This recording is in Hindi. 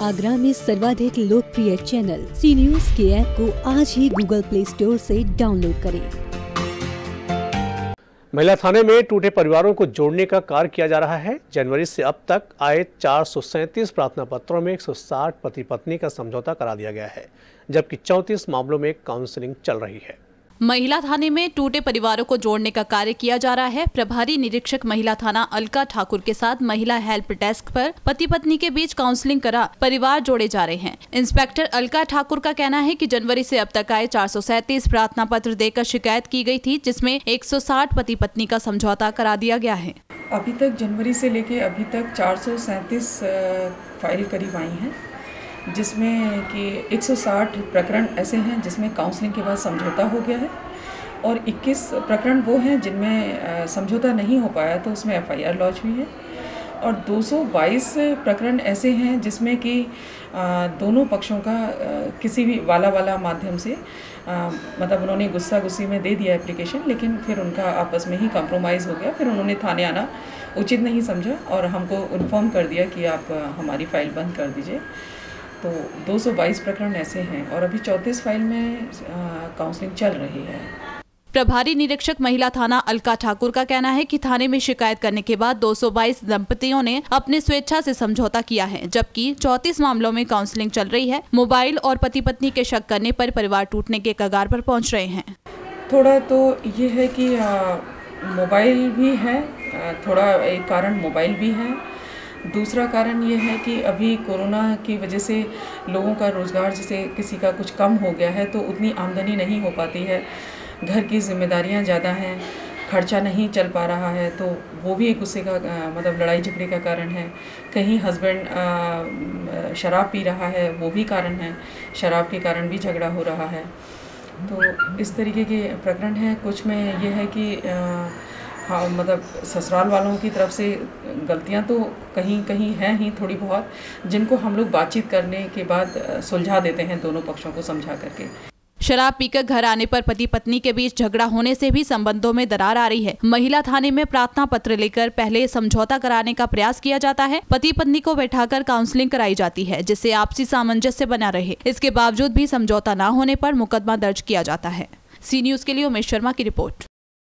आगरा में सर्वाधिक लोकप्रिय चैनल सी न्यूज़ के ऐप को आज ही गूगल प्ले स्टोर से डाउनलोड करें। महिला थाने में टूटे परिवारों को जोड़ने का कार्य किया जा रहा है। जनवरी से अब तक आए चार प्रार्थना पत्रों में 160 पति पत्नी का समझौता करा दिया गया है, जबकि 34 मामलों में काउंसलिंग चल रही है। महिला थाने में टूटे परिवारों को जोड़ने का कार्य किया जा रहा है। प्रभारी निरीक्षक महिला थाना अलका ठाकुर के साथ महिला हेल्प डेस्क पर पति पत्नी के बीच काउंसलिंग करा परिवार जोड़े जा रहे हैं। इंस्पेक्टर अलका ठाकुर का कहना है कि जनवरी से अब तक आए चार प्रार्थना पत्र देकर शिकायत की गई थी, जिसमें 160 पति पत्नी का समझौता करा दिया गया है। अभी तक जनवरी से लेके अभी तक चार फ़ाइल करीब आई हैं। जिसमें कि 160 प्रकरण ऐसे हैं जिसमें काउंसलिंग के बाद समझौता हो गया है और 21 प्रकरण वो हैं जिनमें समझौता नहीं हो पाया तो उसमें एफआईआर लॉन्च हुई है। और 222 प्रकरण ऐसे हैं जिसमें कि दोनों पक्षों का किसी भी वाला वाला माध्यम से मतलब उन्होंने गुस्सा गुस्सी में दे दिया एप्लीकेशन लेकिन फिर उनका आपस में ही कॉम्प्रोमाइज़ हो गया। फिर उन्होंने थाने आना उचित नहीं समझा और हमको इन्फॉर्म कर दिया कि आप हमारी फ़ाइल बंद कर दीजिए। तो 222 प्रकरण ऐसे हैं और अभी चौंतीस फ़ाइल में काउंसलिंग चल रही है। प्रभारी निरीक्षक महिला थाना अलका ठाकुर का कहना है कि थाने में शिकायत करने के बाद 222 दंपतियों ने अपने स्वेच्छा से समझौता किया है जबकि 34 मामलों में काउंसलिंग चल रही है। मोबाइल और पति पत्नी के शक करने पर परिवार टूटने के कगार पर पहुँच रहे हैं। थोड़ा तो ये है कि मोबाइल भी है थोड़ा एक कारण मोबाइल भी है। दूसरा कारण ये है कि अभी कोरोना की वजह से लोगों का रोज़गार जैसे किसी का कुछ कम हो गया है तो उतनी आमदनी नहीं हो पाती है। घर की जिम्मेदारियाँ ज़्यादा हैं खर्चा नहीं चल पा रहा है तो वो भी एक गुस्से का मतलब लड़ाई झगड़े का कारण है। कहीं हस्बैंड शराब पी रहा है वो भी कारण है शराब के कारण भी झगड़ा हो रहा है। तो इस तरीके के प्रकरण हैं। कुछ में ये है कि आ, हाँ मतलब ससुराल वालों की तरफ़ से गलतियाँ तो कहीं कहीं हैं ही थोड़ी बहुत, जिनको हम लोग बातचीत करने के बाद सुलझा देते हैं दोनों पक्षों को समझा करके। शराब पीकर घर आने पर पति पत्नी के बीच झगड़ा होने से भी संबंधों में दरार आ रही है। महिला थाने में प्रार्थना पत्र लेकर पहले समझौता कराने का प्रयास किया जाता है। पति पत्नी को बैठाकर काउंसलिंग कराई जाती है, जिससे आपसी सामंजस्य बना रहे। इसके बावजूद भी समझौता न होने पर मुकदमा दर्ज किया जाता है। सी न्यूज़ के लिए उमेश शर्मा की रिपोर्ट।